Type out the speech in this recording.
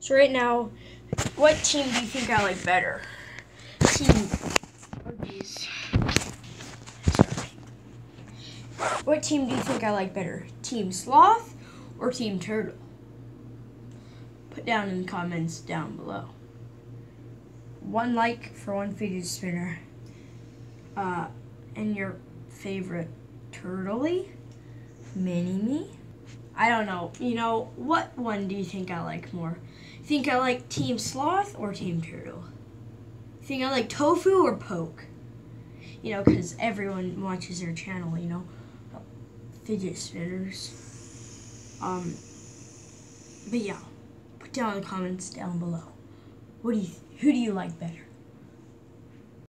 So right now, what team do you think I like better? Team. Sorry. What team do you think I like better? Team Sloth or Team Turtle? Put down in the comments down below. One like for one fidget spinner. Uh, and your favorite turtley? Mini me? I don't know. You know, what one do you think I like more? Think I like Team Sloth or Team Turtle? Think I like Tofu or Poke? You know, because everyone watches their channel, you know, fidget spinners. Um, but yeah, put down in the comments down below. What do you, who do you like better?